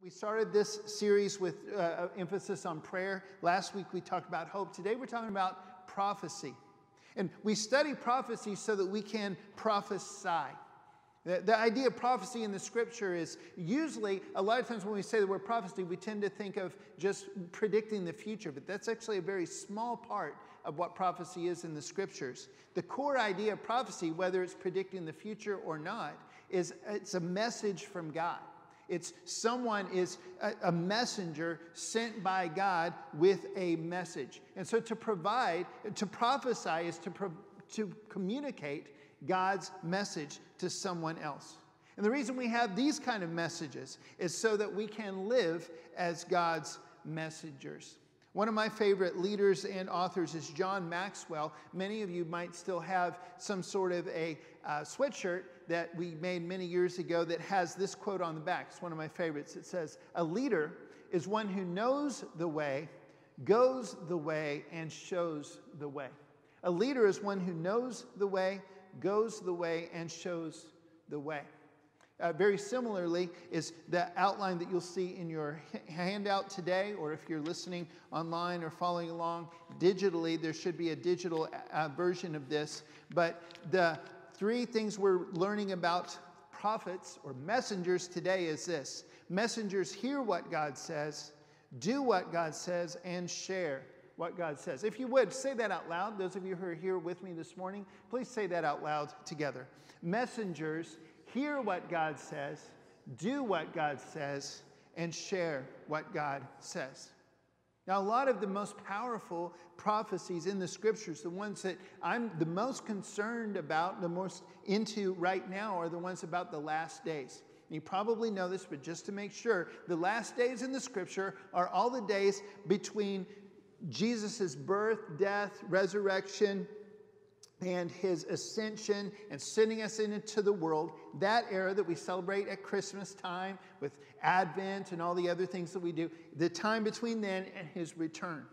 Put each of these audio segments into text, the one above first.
We started this series with uh, emphasis on prayer. Last week we talked about hope. Today we're talking about prophecy. And we study prophecy so that we can prophesy. The, the idea of prophecy in the scripture is usually, a lot of times when we say the word prophecy, we tend to think of just predicting the future, but that's actually a very small part of what prophecy is in the scriptures. The core idea of prophecy, whether it's predicting the future or not, is it's a message from God. It's someone is a, a, messenger sent by God with a message. And so to provide, to prophesy is to, pro, to communicate God's message to someone else. And the reason we have these kind of messages is so that we can live as God's messengers. One of my favorite leaders and authors is John Maxwell. Many of you might still have some sort of a uh, sweatshirt that we made many years ago that has this quote on the back. It's one of my favorites. It says, A leader is one who knows the way, goes the way, and shows the way. A leader is one who knows the way, goes the way, and shows the way. Uh, very similarly, is the outline that you'll see in your handout today, or if you're listening online or following along digitally, there should be a digital uh, version of this. But the three things we're learning about prophets or messengers today is this messengers hear what God says, do what God says, and share what God says. If you would, say that out loud. Those of you who are here with me this morning, please say that out loud together. Messengers hear what God says, do what God says, and share what God says. Now, a lot of the most powerful prophecies in the scriptures, the ones that I'm the most concerned about, the most into right now, are the ones about the last days. You probably know this, but just to make sure, the last days in the scripture are all the days between Jesus' birth, death, resurrection, and his ascension and sending us into the world, that era that we celebrate at Christmas time with Advent and all the other things that we do, the time between then and his return.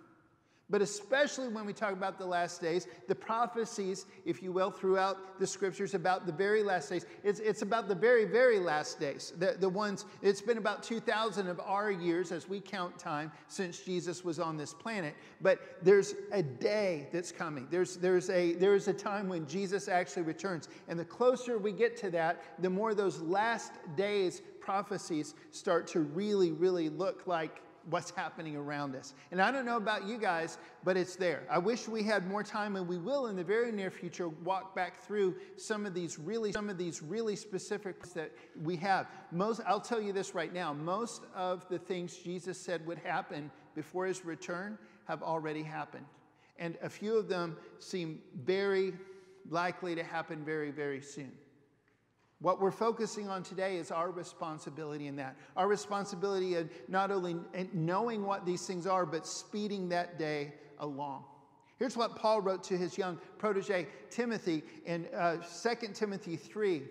But especially when we talk about the last days, the prophecies, if you will, throughout the scriptures about the very last days, it's, it's about the very, very last days. The, the ones, it's been about 2,000 of our years as we count time since Jesus was on this planet. But there's a day that's coming. There's, there's, a, there's a time when Jesus actually returns. And the closer we get to that, the more those last days prophecies start to really, really look like what's happening around us. And I don't know about you guys, but it's there. I wish we had more time, and we will in the very near future walk back through some of these really, some of these really specific that we have. Most, I'll tell you this right now: most of the things Jesus said would happen before His return have already happened, and a few of them seem very likely to happen very, very soon. What we're focusing on today is our responsibility in that. Our responsibility in not only knowing what these things are, but speeding that day along. Here's what Paul wrote to his young protege Timothy in uh, 2 Timothy 3.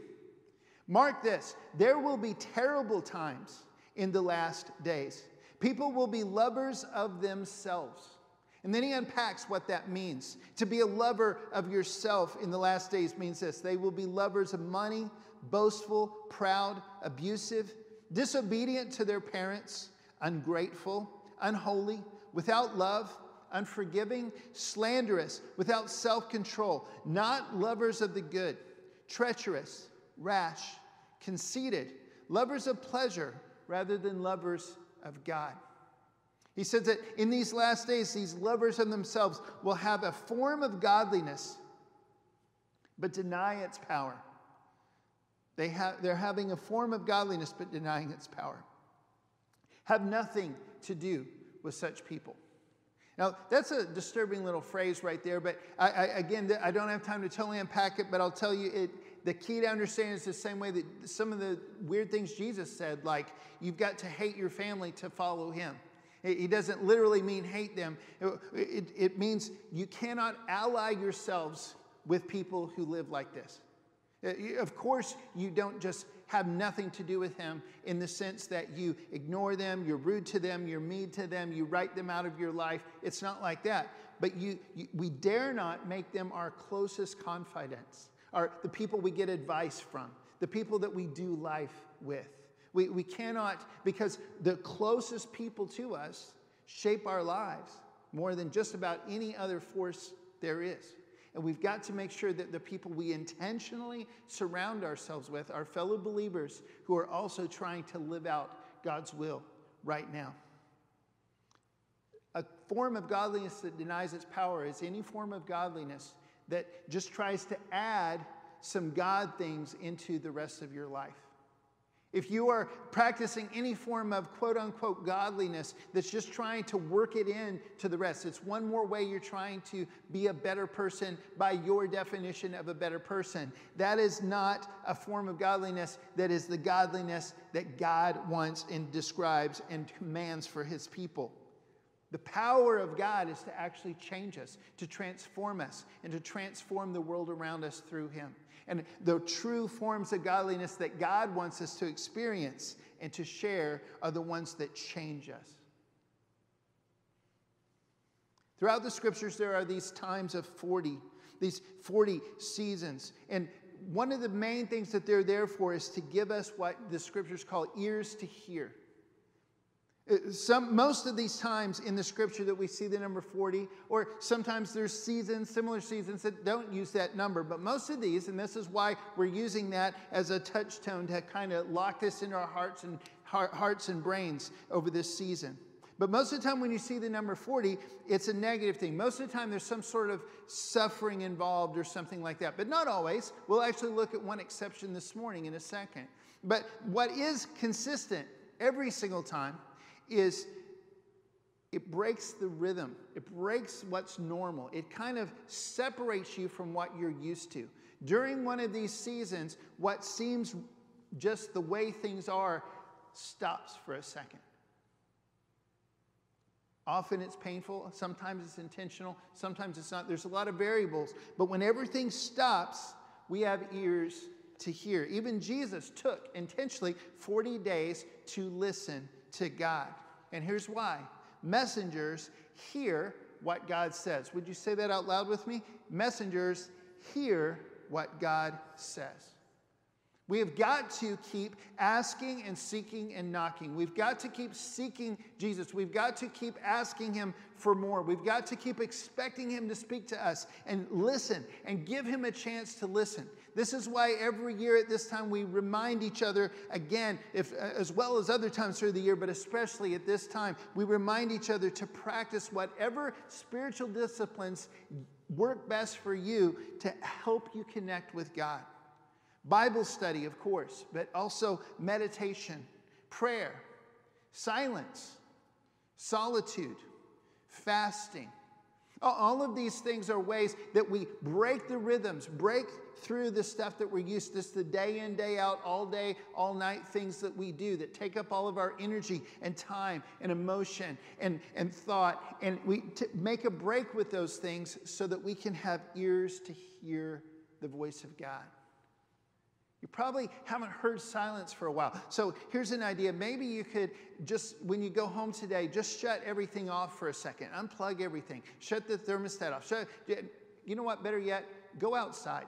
Mark this there will be terrible times in the last days. People will be lovers of themselves. And then he unpacks what that means. To be a lover of yourself in the last days means this they will be lovers of money boastful, proud, abusive, disobedient to their parents, ungrateful, unholy, without love, unforgiving, slanderous, without self control, not lovers of the good, treacherous, rash, conceited, lovers of pleasure rather than lovers of God. He says that in these last days, these lovers of themselves will have a form of godliness, but deny its power. They have, they're having a form of godliness but denying its power. Have nothing to do with such people. Now, that's a disturbing little phrase right there, but I, I, again, I don't have time to totally unpack it, but I'll tell you it, the key to understanding is the same way that some of the weird things Jesus said, like you've got to hate your family to follow him. He doesn't literally mean hate them, it, it, it means you cannot ally yourselves with people who live like this. Uh, of course, you don't just have nothing to do with him in the sense that you ignore them, you're rude to them, you're mean to them, you write them out of your life. It's not like that. But you, you we dare not make them our closest confidants, our, the people we get advice from, the people that we do life with. We, we cannot, because the closest people to us shape our lives more than just about any other force there is. And we've got to make sure that the people we intentionally surround ourselves with are fellow believers who are also trying to live out God's will right now. A form of godliness that denies its power is any form of godliness that just tries to add some God things into the rest of your life. If you are practicing any form of quote unquote godliness that's just trying to work it in to the rest, it's one more way you're trying to be a better person by your definition of a better person. That is not a form of godliness that is the godliness that God wants and describes and commands for his people. The power of God is to actually change us, to transform us, and to transform the world around us through him. And the true forms of godliness that God wants us to experience and to share are the ones that change us. Throughout the scriptures, there are these times of 40, these 40 seasons. And one of the main things that they're there for is to give us what the scriptures call ears to hear. Uh, some, most of these times in the scripture that we see the number 40, or sometimes there's seasons, similar seasons that don't use that number, but most of these, and this is why we're using that as a touchstone to kind of lock this into our hearts and hearts and brains over this season. But most of the time, when you see the number 40, it's a negative thing. Most of the time, there's some sort of suffering involved or something like that. But not always. We'll actually look at one exception this morning in a second. But what is consistent every single time is it breaks the rhythm, it breaks what's normal, it kind of separates you from what you're used to. During one of these seasons, what seems just the way things are stops for a second. Often it's painful, sometimes it's intentional, sometimes it's not. There's a lot of variables. But when everything stops, we have ears to hear. Even Jesus took intentionally 40 days to listen to God. And here's why messengers hear what God says. Would you say that out loud with me? Messengers hear what God says. We have got to keep asking and seeking and knocking. We've got to keep seeking Jesus. We've got to keep asking Him for more. We've got to keep expecting Him to speak to us and listen and give Him a chance to listen. This is why every year at this time we remind each other again, if, uh, as well as other times through the year, but especially at this time, we remind each other to practice whatever spiritual disciplines work best for you to help you connect with God. Bible study, of course, but also meditation, prayer, silence, solitude, fasting. Uh, all of these things are ways that we break the rhythms, break through the stuff that we're used to, this the day in, day out, all day, all night things that we do that take up all of our energy and time and emotion and, and thought. And we t- make a break with those things so that we can have ears to hear the voice of God. You probably haven't heard silence for a while. So here's an idea. Maybe you could just, when you go home today, just shut everything off for a second. Unplug everything. Shut the thermostat off. Shut, you know what? Better yet, go outside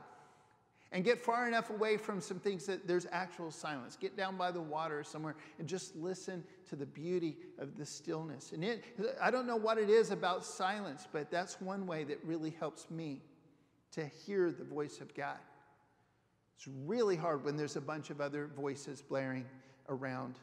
and get far enough away from some things that there's actual silence. Get down by the water somewhere and just listen to the beauty of the stillness. And it, I don't know what it is about silence, but that's one way that really helps me to hear the voice of God. It's really hard when there's a bunch of other voices blaring around.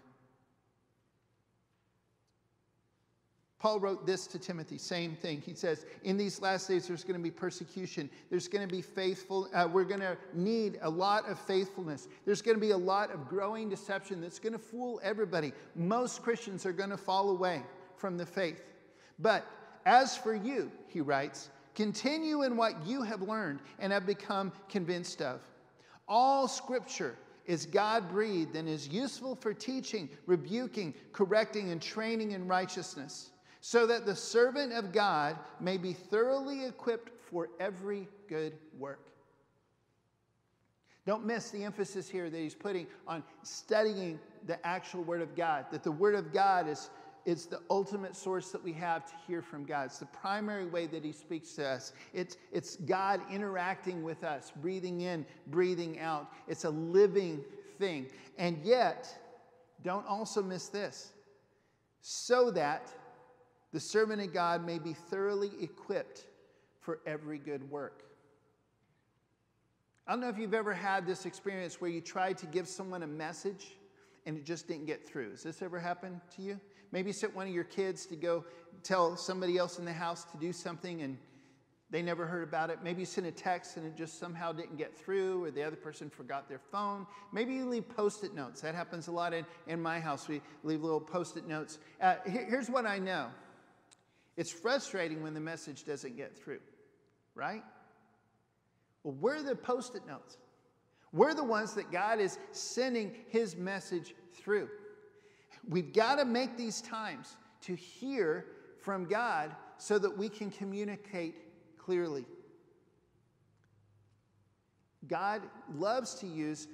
Paul wrote this to Timothy, same thing. He says, In these last days, there's going to be persecution. There's going to be faithful, uh, we're going to need a lot of faithfulness. There's going to be a lot of growing deception that's going to fool everybody. Most Christians are going to fall away from the faith. But as for you, he writes, continue in what you have learned and have become convinced of all scripture is God breathed and is useful for teaching, rebuking, correcting, and training in righteousness, so that the servant of God may be thoroughly equipped for every good work. Don't miss the emphasis here that he's putting on studying the actual Word of God, that the Word of God is it's the ultimate source that we have to hear from God. It's the primary way that He speaks to us. It's, it's God interacting with us, breathing in, breathing out. It's a living thing. And yet, don't also miss this so that the servant of God may be thoroughly equipped for every good work. I don't know if you've ever had this experience where you tried to give someone a message and it just didn't get through. Has this ever happened to you? Maybe sent one of your kids to go tell somebody else in the house to do something and they never heard about it. Maybe you sent a text and it just somehow didn't get through, or the other person forgot their phone. Maybe you leave post it notes. That happens a lot in, in my house. We leave little post it notes. Uh, here, here's what I know it's frustrating when the message doesn't get through, right? Well, we're the post it notes. We're the ones that God is sending his message through. We've got to make these times to hear from God so that we can communicate clearly. God loves to use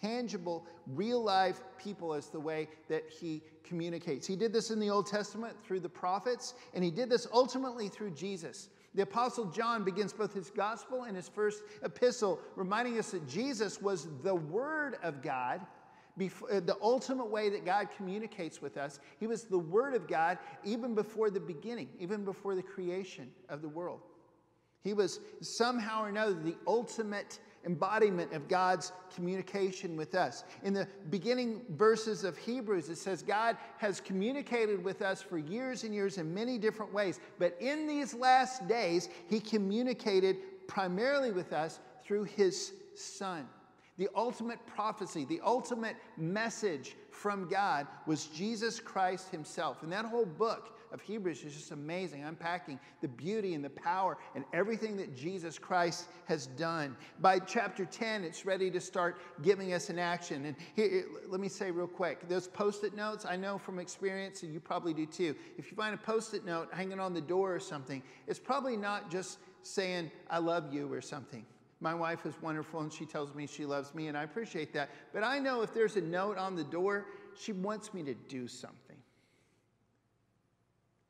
tangible, real life people as the way that He communicates. He did this in the Old Testament through the prophets, and He did this ultimately through Jesus. The Apostle John begins both his gospel and his first epistle, reminding us that Jesus was the Word of God. Uh, the ultimate way that God communicates with us, He was the Word of God even before the beginning, even before the creation of the world. He was somehow or another the ultimate embodiment of God's communication with us. In the beginning verses of Hebrews, it says, God has communicated with us for years and years in many different ways, but in these last days, He communicated primarily with us through His Son. The ultimate prophecy, the ultimate message from God was Jesus Christ Himself. And that whole book of Hebrews is just amazing, unpacking the beauty and the power and everything that Jesus Christ has done. By chapter 10, it's ready to start giving us an action. And here, let me say real quick those post it notes, I know from experience, and you probably do too. If you find a post it note hanging on the door or something, it's probably not just saying, I love you or something. My wife is wonderful and she tells me she loves me, and I appreciate that. But I know if there's a note on the door, she wants me to do something.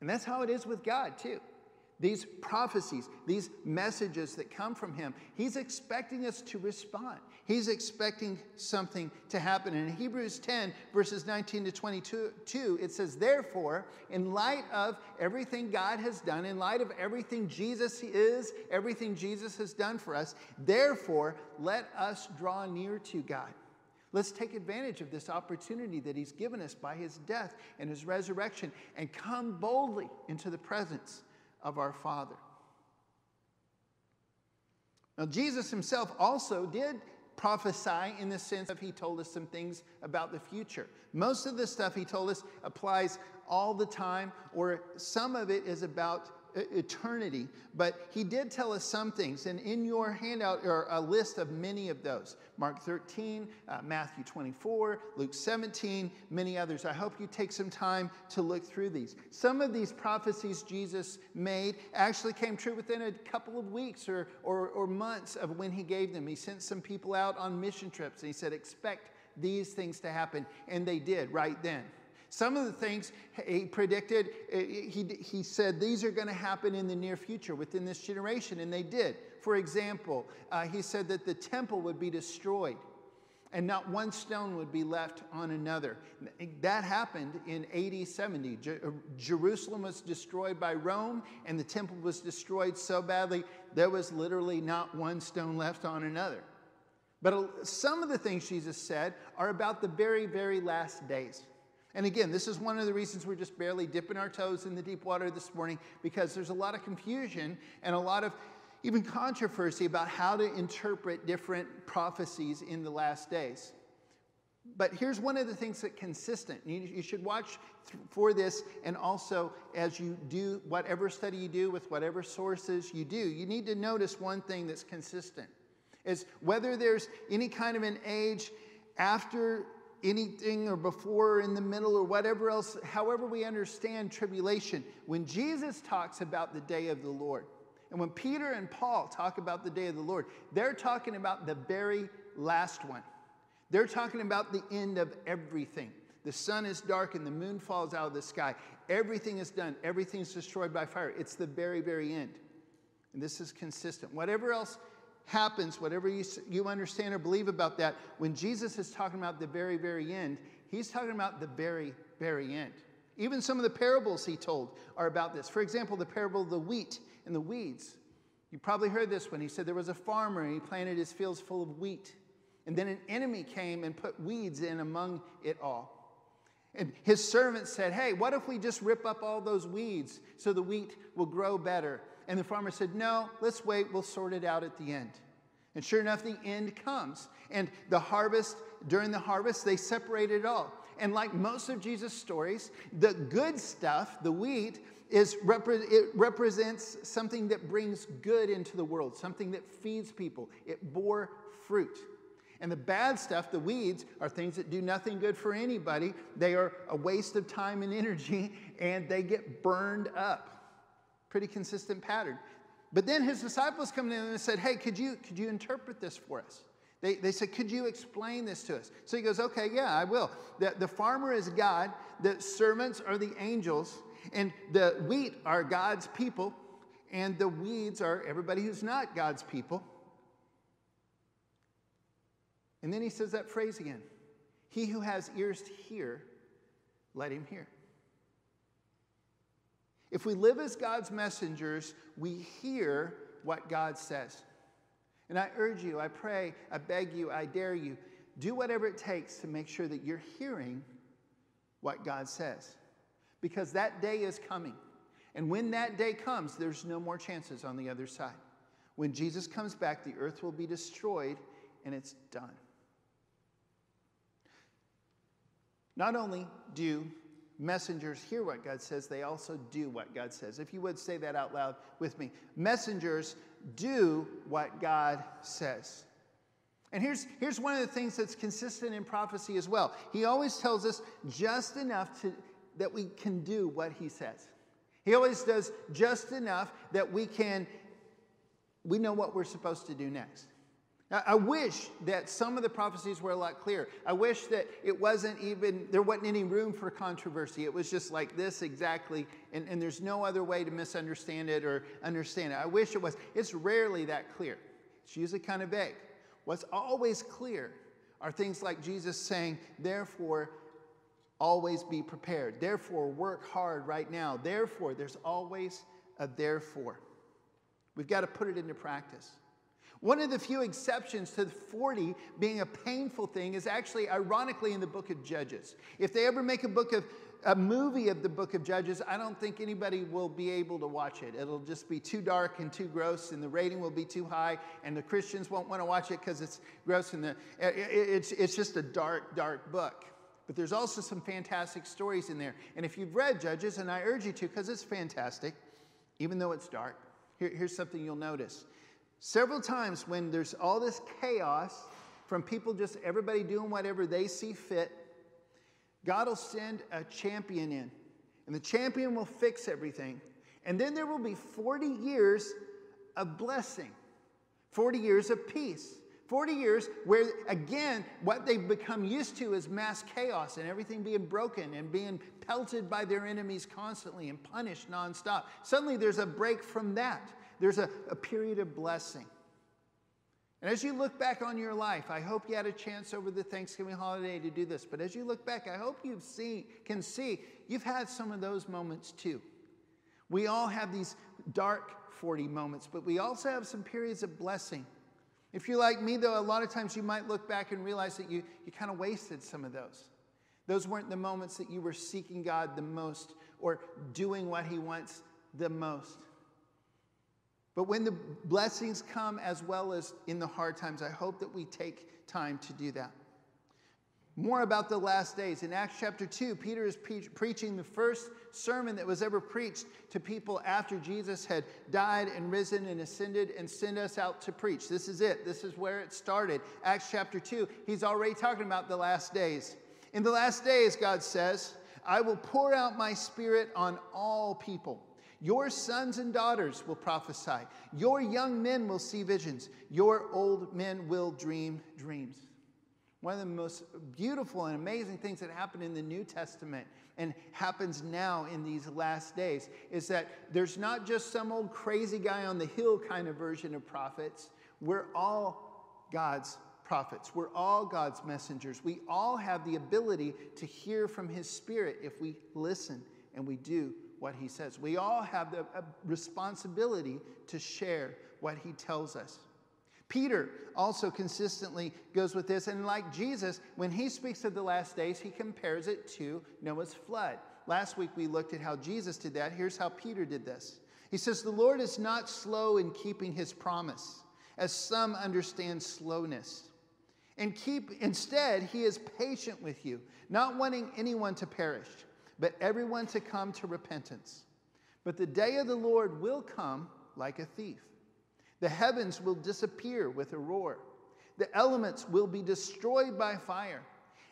And that's how it is with God, too. These prophecies, these messages that come from Him, He's expecting us to respond. He's expecting something to happen. In Hebrews 10, verses 19 to 22, it says, Therefore, in light of everything God has done, in light of everything Jesus is, everything Jesus has done for us, therefore, let us draw near to God. Let's take advantage of this opportunity that He's given us by His death and His resurrection and come boldly into the presence of our Father. Now, Jesus Himself also did prophesy in the sense of He told us some things about the future. Most of the stuff He told us applies all the time, or some of it is about eternity. But he did tell us some things, and in your handout are a list of many of those Mark 13, uh, Matthew 24, Luke 17, many others. I hope you take some time to look through these. Some of these prophecies Jesus made actually came true within a couple of weeks or, or, or months of when he gave them. He sent some people out on mission trips, and he said, Expect these things to happen. And they did right then. Some of the things he predicted, eh, he, he said these are going to happen in the near future within this generation, and they did. For example, uh, he said that the temple would be destroyed and not one stone would be left on another. That happened in AD 70. Uh, Jerusalem was destroyed by Rome, and the temple was destroyed so badly, there was literally not one stone left on another. But uh, some of the things Jesus said are about the very, very last days. And again, this is one of the reasons we're just barely dipping our toes in the deep water this morning because there's a lot of confusion and a lot of even controversy about how to interpret different prophecies in the last days. But here's one of the things that's consistent. You, should watch for this, and also as you do whatever study you do with whatever sources you do, you need to notice one thing that's consistent: is whether there's any kind of an age after anything or before or in the middle or whatever else, however we understand tribulation, when Jesus talks about the day of the Lord, and when Peter and Paul talk about the day of the Lord, they're talking about the very last one. They're talking about the end of everything. The sun is dark and the moon falls out of the sky. Everything is done, everything's destroyed by fire. It's the very, very end. And this is consistent. Whatever else happens, whatever you, you understand or believe about that, when Jesus is talking about the very, very end, He's talking about the very, very end. Even some of the parables he told are about this. For example, the parable of the wheat and the weeds. You probably heard this one. He said there was a farmer and he planted his fields full of wheat. And then an enemy came and put weeds in among it all. And his servant said, Hey, what if we just rip up all those weeds so the wheat will grow better? And the farmer said, No, let's wait. We'll sort it out at the end. And sure enough, the end comes. And the harvest, during the harvest, they separate it all. And like most of Jesus' stories, the good stuff, the wheat, is it represents something that brings good into the world, something that feeds people. It bore fruit. And the bad stuff, the weeds, are things that do nothing good for anybody. They are a waste of time and energy, and they get burned up. Pretty consistent pattern. But then his disciples come in and said, Hey, could you, could you interpret this for us? They, they said, Could you explain this to us? So he goes, Okay, yeah, I will. The, the farmer is God, the servants are the angels, and the wheat are God's people, and the weeds are everybody who's not God's people. And then he says that phrase again He who has ears to hear, let him hear. If we live as God's messengers, we hear what God says. And I urge you, I pray, I beg you, I dare you, do whatever it takes to make sure that you're hearing what God says. Because that day is coming. And when that day comes, there's no more chances on the other side. When Jesus comes back, the earth will be destroyed and it's done. Not only do messengers hear what God says, they also do what God says. If you would say that out loud with me messengers do what God says. And here's, here's one of the things that's consistent in prophecy as well. He always tells us just enough to, that we can do what he says. He always does just enough that we can, we know what we're supposed to do next. I wish that some of the prophecies were a lot clearer. I wish that it wasn't even, there wasn't any room for controversy. It was just like this exactly, and, and there's no other way to misunderstand it or understand it. I wish it was. It's rarely that clear, it's usually kind of vague. What's always clear are things like Jesus saying, therefore, always be prepared. Therefore, work hard right now. Therefore, there's always a therefore. We've got to put it into practice. One of the few exceptions to 40 being a painful thing is actually, ironically, in the book of Judges. If they ever make a book of a movie of the book of Judges, I don't think anybody will be able to watch it. It'll just be too dark and too gross, and the rating will be too high, and the Christians won't want to watch it because it's gross and the, it's, it's just a dark, dark book. But there's also some fantastic stories in there. And if you've read Judges, and I urge you to because it's fantastic, even though it's dark, here, here's something you'll notice. Several times when there's all this chaos from people just everybody doing whatever they see fit, God will send a champion in, and the champion will fix everything. And then there will be 40 years of blessing, 40 years of peace, 40 years where, again, what they've become used to is mass chaos and everything being broken and being pelted by their enemies constantly and punished nonstop. Suddenly there's a break from that there's a, a period of blessing. And as you look back on your life, I hope you had a chance over the Thanksgiving holiday to do this. But as you look back, I hope you've seen, can see you've had some of those moments too. We all have these dark 40 moments, but we also have some periods of blessing. If you're like me, though, a lot of times you might look back and realize that you, you kind of wasted some of those. Those weren't the moments that you were seeking God the most or doing what He wants the most. But when the blessings come as well as in the hard times, I hope that we take time to do that. More about the last days. In Acts chapter 2, Peter is pre- preaching the first sermon that was ever preached to people after Jesus had died and risen and ascended and sent us out to preach. This is it. This is where it started. Acts chapter 2, he's already talking about the last days. In the last days, God says, I will pour out my spirit on all people. Your sons and daughters will prophesy. Your young men will see visions. Your old men will dream dreams. One of the most beautiful and amazing things that happened in the New Testament and happens now in these last days is that there's not just some old crazy guy on the hill kind of version of prophets. We're all God's prophets. We're all God's messengers. We all have the ability to hear from His Spirit if we listen and we do what He says. We all have the uh, responsibility to share what He tells us. Peter also consistently goes with this, and like Jesus, when he speaks of the last days, he compares it to Noah's flood. Last week we looked at how Jesus did that. Here's how Peter did this. He says, The Lord is not slow in keeping his promise, as some understand slowness and keep instead he is patient with you not wanting anyone to perish but everyone to come to repentance. But the day of the lord will come like a thief. The heavens will disappear with a roar. The elements will be destroyed by fire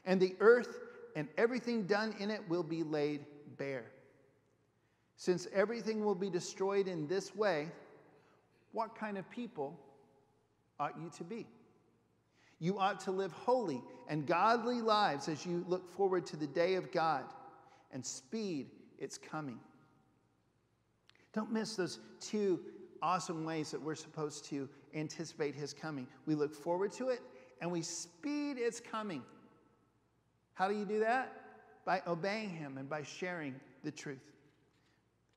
and the earth and everything done in it will be laid bare. Since everything will be destroyed in this way what kind of people ought you to be? You ought to live holy and godly lives as you look forward to the day of God and speed its coming. Don't miss those two awesome ways that we're supposed to anticipate his coming. We look forward to it and we speed its coming. How do you do that? By obeying him and by sharing the truth.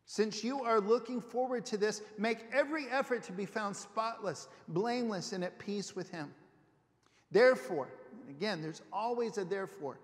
Since you are looking forward to this, make every effort to be found spotless, blameless, and at peace with him. Therefore, again, there's always a therefore.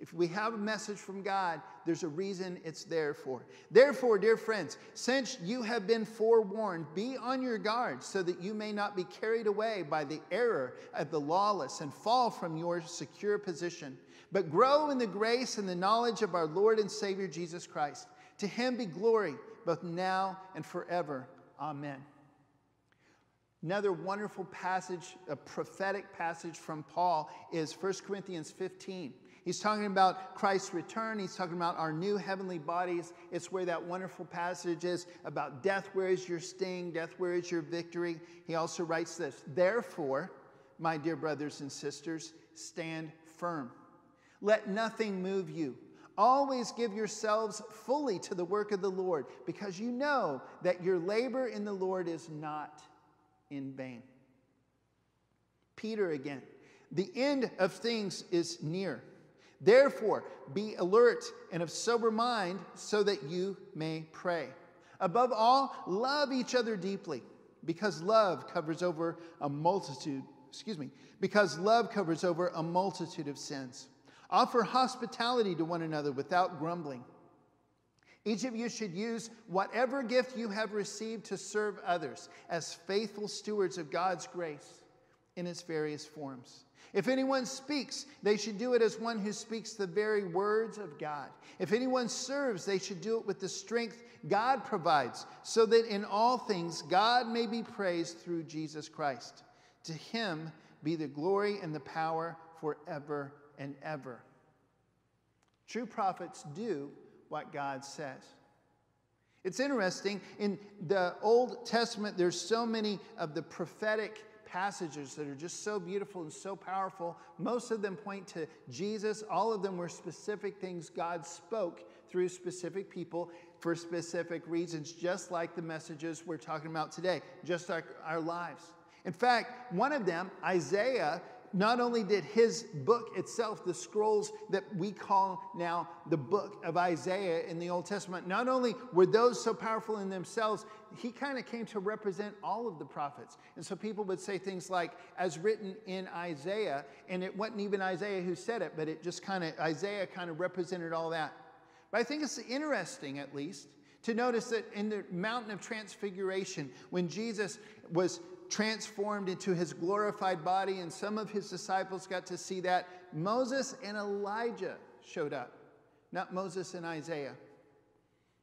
If we have a message from God, there's a reason it's there for. Therefore, dear friends, since you have been forewarned, be on your guard so that you may not be carried away by the error of the lawless and fall from your secure position, but grow in the grace and the knowledge of our Lord and Savior Jesus Christ. To him be glory both now and forever. Amen. Another wonderful passage, a prophetic passage from Paul, is 1 Corinthians 15. He's talking about Christ's return. He's talking about our new heavenly bodies. It's where that wonderful passage is about death, where is your sting? Death, where is your victory? He also writes this Therefore, my dear brothers and sisters, stand firm. Let nothing move you. Always give yourselves fully to the work of the Lord, because you know that your labor in the Lord is not in vain. Peter again, the end of things is near. Therefore, be alert and of sober mind so that you may pray. Above all, love each other deeply because love covers over a multitude, excuse me, because love covers over a multitude of sins. Offer hospitality to one another without grumbling. Each of you should use whatever gift you have received to serve others as faithful stewards of God's grace in its various forms. If anyone speaks, they should do it as one who speaks the very words of God. If anyone serves, they should do it with the strength God provides, so that in all things God may be praised through Jesus Christ. To him be the glory and the power forever and ever. True prophets do what God says. It's interesting, in the Old Testament, there's so many of the prophetic passages that are just so beautiful and so powerful. Most of them point to Jesus. All of them were specific things God spoke through specific people for specific reasons, just like the messages we're talking about today, just like our lives. In fact, one of them, Isaiah, not only did his book itself, the scrolls that we call now the book of Isaiah in the Old Testament, not only were those so powerful in themselves, he kind of came to represent all of the prophets. And so people would say things like, as written in Isaiah, and it wasn't even Isaiah who said it, but it just kind of, Isaiah kind of represented all that. But I think it's interesting, at least, to notice that in the mountain of transfiguration, when Jesus was transformed into his glorified body, and some of his disciples got to see that. Moses and Elijah showed up, not Moses and Isaiah.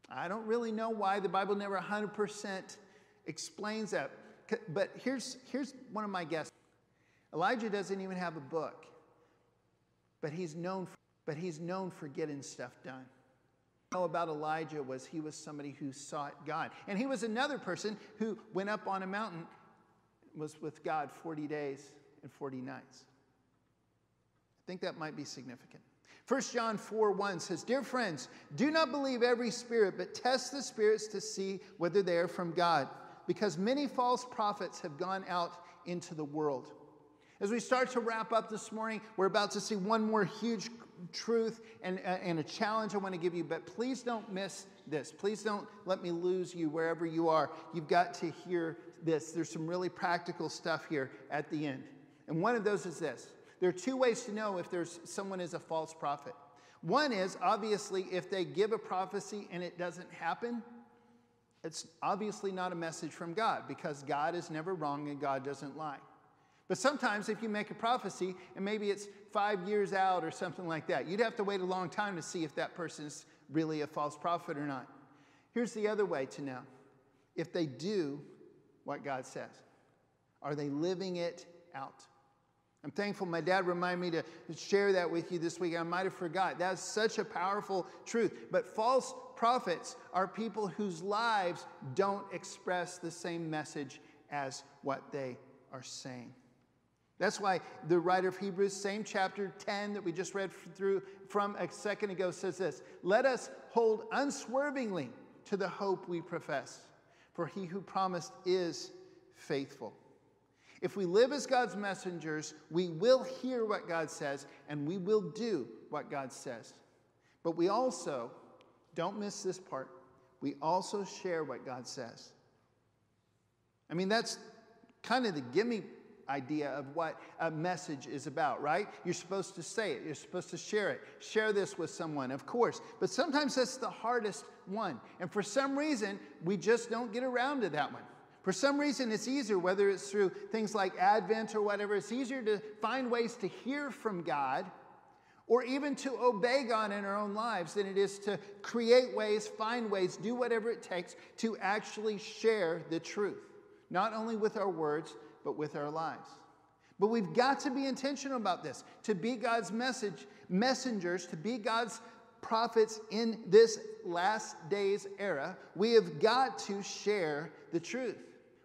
I don't really know why the Bible never 100% explains that. But here's, here's one of my guesses Elijah doesn't even have a book, but he's known for, but he's known for getting stuff done about Elijah was he was somebody who sought God. And he was another person who went up on a mountain was with God 40 days and 40 nights. I think that might be significant. 1 John 4 1 says, Dear friends, do not believe every spirit, but test the spirits to see whether they are from God, because many false prophets have gone out into the world. As we start to wrap up this morning, we're about to see one more huge truth and, uh, and a challenge I want to give you, but please don't miss this. Please don't let me lose you wherever you are. You've got to hear this. There's some really practical stuff here at the end. And one of those is this there are two ways to know if there's someone is a false prophet. One is obviously if they give a prophecy and it doesn't happen, it's obviously not a message from God because God is never wrong and God doesn't lie. But sometimes, if you make a prophecy and maybe it's five years out or something like that, you'd have to wait a long time to see if that person's really a false prophet or not. Here's the other way to know if they do what God says, are they living it out? I'm thankful my dad reminded me to share that with you this week. I might have forgot. That's such a powerful truth. But false prophets are people whose lives don't express the same message as what they are saying. That's why the writer of Hebrews, same chapter 10 that we just read through from a second ago, says this Let us hold unswervingly to the hope we profess, for he who promised is faithful. If we live as God's messengers, we will hear what God says and we will do what God says. But we also, don't miss this part, we also share what God says. I mean, that's kind of the gimme idea of what a message is about, right? You're supposed to say it, you're supposed to share it. Share this with someone, of course. But sometimes that's the hardest one. And for some reason, we just don't get around to that one. For some reason, it's easier, whether it's through things like Advent or whatever, it's easier to find ways to hear from God or even to obey God in our own lives than it is to create ways, find ways, do whatever it takes to actually share the truth, not only with our words, but with our lives. But we've got to be intentional about this, to be God's message, messengers, to be God's prophets in this last days era. We have got to share the truth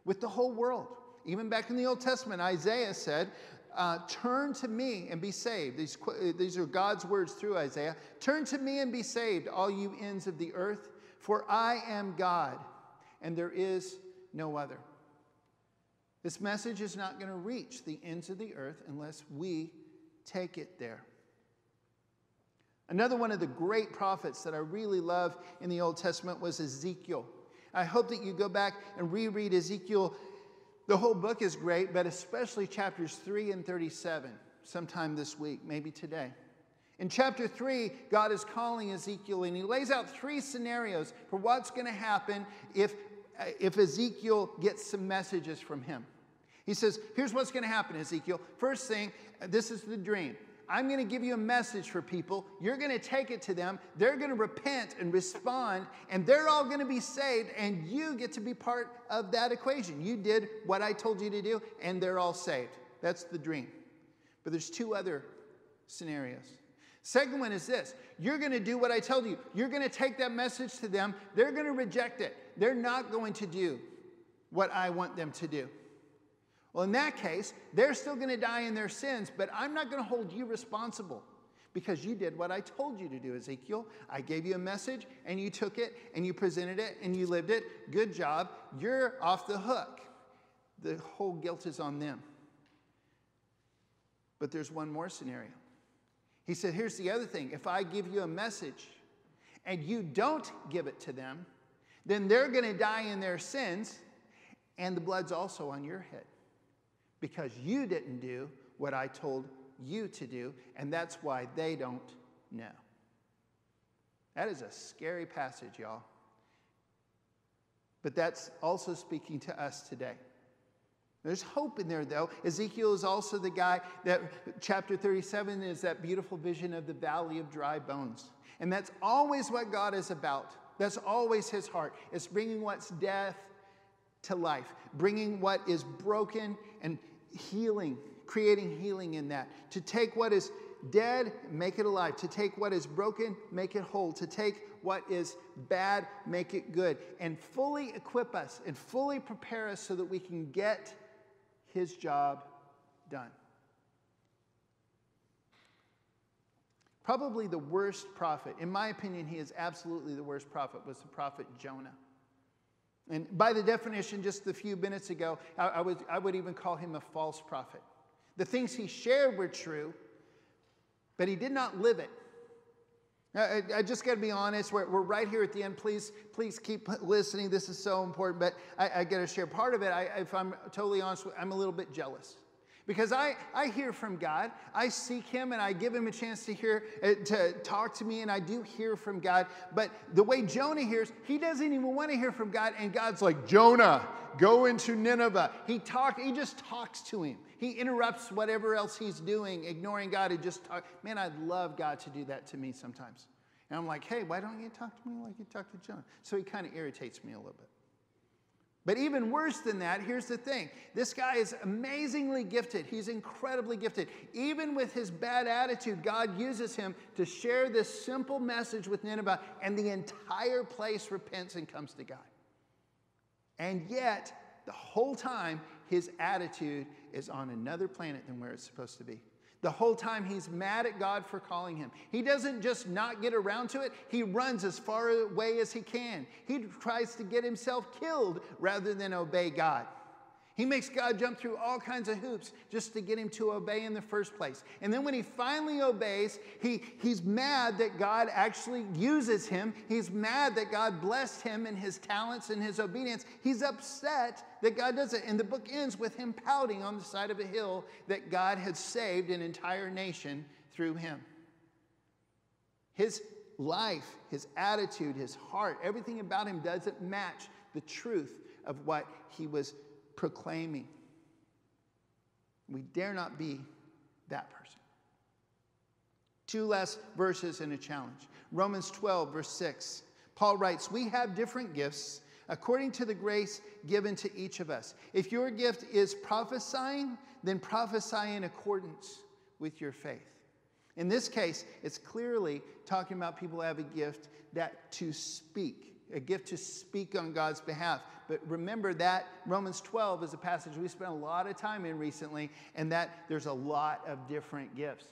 with the whole world. Even back in the Old Testament, Isaiah said, uh, Turn to me and be saved. These, these are God's words through Isaiah. Turn to me and be saved, all you ends of the earth, for I am God, and there is no other. This message is not going to reach the ends of the earth unless we take it there. Another one of the great prophets that I really love in the Old Testament was Ezekiel. I hope that you go back and reread Ezekiel. The whole book is great, but especially chapters 3 and 37 sometime this week, maybe today. In chapter 3, God is calling Ezekiel and he lays out three scenarios for what's going to happen if, Uh, if Ezekiel gets some messages from him. He says, Here's what's going to happen, Ezekiel. First thing, this is the dream. I'm going to give you a message for people. You're going to take it to them. They're going to repent and respond, and they're all going to be saved, and you get to be part of that equation. You did what I told you to do, and they're all saved. That's the dream. But there's two other scenarios. Second one is this you're going to do what I told you. You're going to take that message to them. They're going to reject it. They're not going to do what I want them to do. Well, in that case, they're still going to die in their sins, but I'm not going to hold you responsible because you did what I told you to do, Ezekiel. I gave you a message and you took it and you presented it and you lived it. Good job. You're off the hook. The whole guilt is on them. But there's one more scenario. He said, Here's the other thing if I give you a message and you don't give it to them, then they're going to die in their sins, and the blood's also on your head because you didn't do what I told you to do, and that's why they don't know. That is a scary passage, y'all. But that's also speaking to us today. There's hope in there, though. Ezekiel is also the guy that, chapter 37 is that beautiful vision of the valley of dry bones. And that's always what God is about. That's always his heart. It's bringing what's death to life, bringing what is broken and healing, creating healing in that. To take what is dead, make it alive. To take what is broken, make it whole. To take what is bad, make it good. And fully equip us and fully prepare us so that we can get his job done. Probably the worst prophet, in my opinion, he is absolutely the worst prophet, was the prophet Jonah. And by the definition, just a few minutes ago, I, I, would, I would even call him a false prophet. The things he shared were true, but he did not live it. I, I just got to be honest. We're, we're, right here at the end. Please, please keep listening. This is so important. But I, I got to share part of it. I, if I'm totally honest, I'm a little bit jealous because I, I hear from God. I seek Him and I give Him a chance to hear, uh, to talk to me, and I do hear from God. But the way Jonah hears, he doesn't even want to hear from God, and God's like, Jonah, go into Nineveh. He talk, He just talks to him. He interrupts whatever else he's doing, ignoring God, and just talk. Man, I'd love God to do that to me sometimes. And I'm like, hey, why don't you talk to me like you talk to Jonah? So he kind of irritates me a little bit. But even worse than that, here's the thing this guy is amazingly gifted. He's incredibly gifted. Even with his bad attitude, God uses him to share this simple message with Nineveh, and the entire place repents and comes to God. And yet, the whole time, his attitude is on another planet than where it's supposed to be. The whole time he's mad at God for calling him. He doesn't just not get around to it, he runs as far away as he can. He tries to get himself killed rather than obey God. He makes God jump through all kinds of hoops just to get him to obey in the first place. And then when he finally obeys, he, he's mad that God actually uses him. He's mad that God blessed him in his talents and his obedience. He's upset that God does it. And the book ends with him pouting on the side of a hill that God had saved an entire nation through him. His life, his attitude, his heart, everything about him doesn't match the truth of what he was proclaiming. We dare not be that person. Two last verses and a challenge. Romans 12, verse 6. Paul writes, We have different gifts according to the grace given to each of us. If your gift is prophesying, then prophesy in accordance with your faith. In this case, it's clearly talking about people who have a gift that to speak, a gift to speak on God's behalf. But remember that Romans 12 is a passage we spent a lot of time in recently, and that there's a lot of different gifts.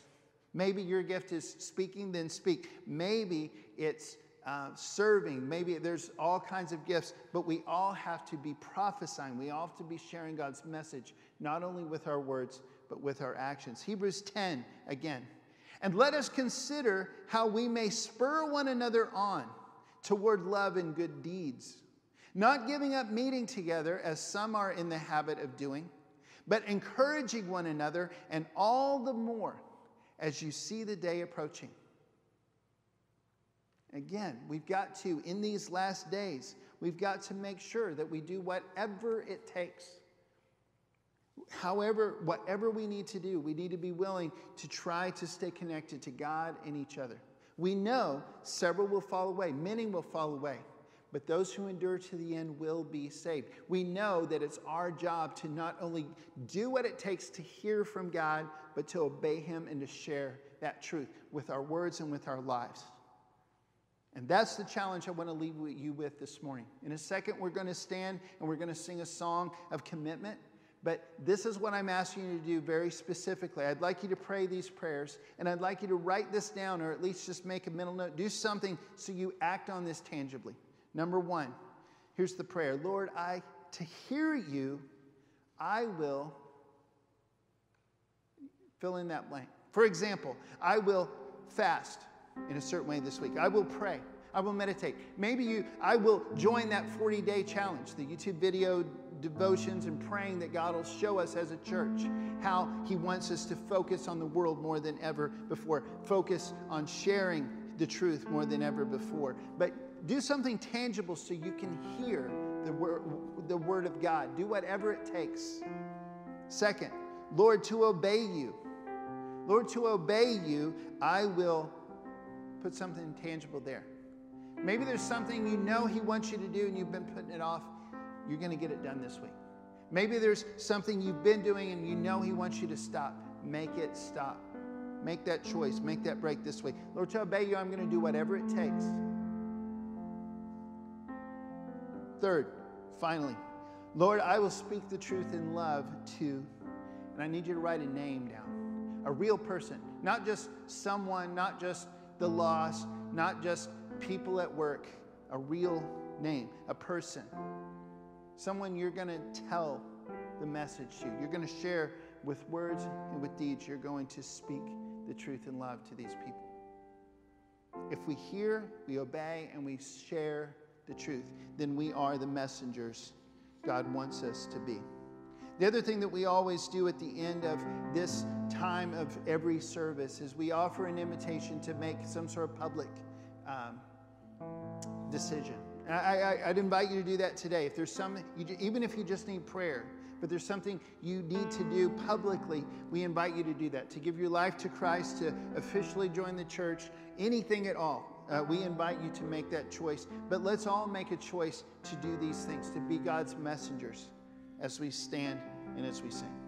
Maybe your gift is speaking, then speak. Maybe it's uh, serving. Maybe there's all kinds of gifts, but we all have to be prophesying. We all have to be sharing God's message, not only with our words, but with our actions. Hebrews 10 again. And let us consider how we may spur one another on toward love and good deeds not giving up meeting together as some are in the habit of doing, but encouraging one another, and all the more as you see the day approaching. Again, we've got to, in these last days, we've got to make sure that we do whatever it takes. However, whatever we need to do, we need to be willing to try to stay connected to God and each other. We know several will fall away, many will fall away but those who endure to the end will be saved. We know that it's our job to not only do what it takes to hear from God, but to obey Him and to share that truth with our words and with our lives. And that's the challenge I want to leave you with this morning. In a second, we're going to stand and we're going to sing a song of commitment. But this is what I'm asking you to do very specifically. I'd like you to pray these prayers, and I'd like you to write this down, or at least just make a mental note. Do something so you act on this tangibly. Number one, here's the prayer Lord, I, to hear you, I will fill in that blank. For example, I will fast in a certain way this week. I will pray. I will meditate. Maybe you, I will join that 40 day challenge, the YouTube video devotions and praying that God will show us as a church how He wants us to focus on the world more than ever before, focus on sharing the truth more than ever before. But do something tangible so you can hear the word, the word of God. Do whatever it takes. Second, Lord, to obey you. Lord, to obey you, I will put something tangible there. Maybe there's something you know He wants you to do and you've been putting it off. You're going to get it done this week. Maybe there's something you've been doing and you know He wants you to stop. Make it stop. Make that choice. Make that break this week. Lord, to obey you, I'm going to do whatever it takes. Third, finally, Lord, I will speak the truth in love to, and I need you to write a name down, a real person, not just someone, not just the lost, not just people at work, a real name, a person, someone you're going to tell the message to. You're going to share with words and with deeds, you're going to speak the truth in love to these people. If we hear, we obey, and we share the truth, then we are the messengers God wants us to be. The other thing that we always do at the end of this time of every service is we offer an invitation to make some sort of public um, decision. I, I'd invite you to do that today. If there's something, even if you just need prayer, but there's something you need to do publicly, we invite you to do that, to give your life to Christ, to officially join the church, anything at all. Uh, we invite you to make that choice. But let's all make a choice to do these things, to be God's messengers as we stand and as we sing.